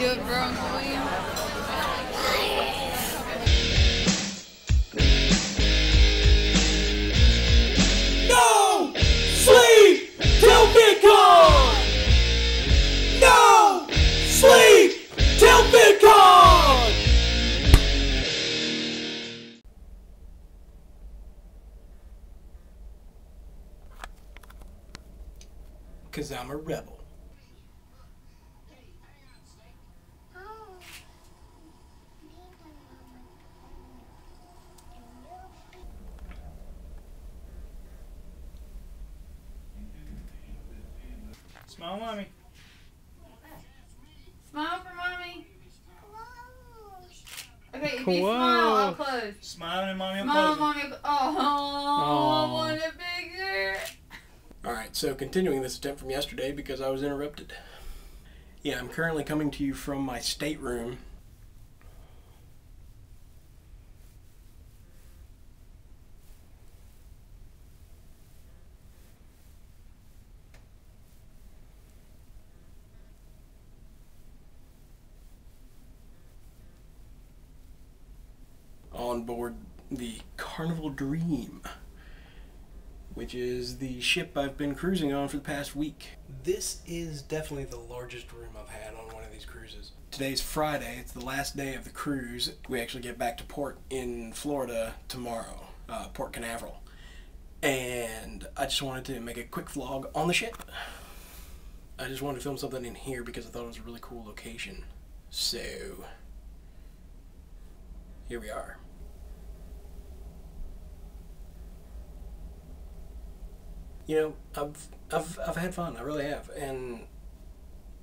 do it? No sleep till! No sleep till! Cause I'm a rebel. Smile, mommy. Smile for mommy. Okay, if you smile, I'll close. Smiling, mommy. I'm Smile, closing. mommy. Oh, Aw. I want a picture. Alright, so continuing this attempt from yesterday because I was interrupted. Yeah, I'm currently coming to you from my stateroom. On board the Carnival Dream which is the ship I've been cruising on for the past week. This is definitely the largest room I've had on one of these cruises. Today's Friday, it's the last day of the cruise. We actually get back to port in Florida tomorrow, uh, Port Canaveral. And I just wanted to make a quick vlog on the ship. I just wanted to film something in here because I thought it was a really cool location. So, here we are. You know, I've I've I've had fun. I really have, and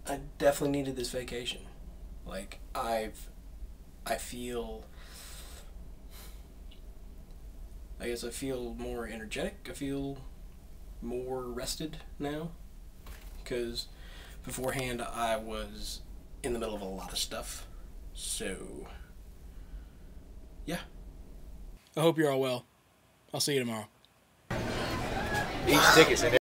I definitely needed this vacation. Like I've, I feel. I guess I feel more energetic. I feel more rested now, because beforehand I was in the middle of a lot of stuff. So, yeah. I hope you're all well. I'll see you tomorrow. Each ticket's in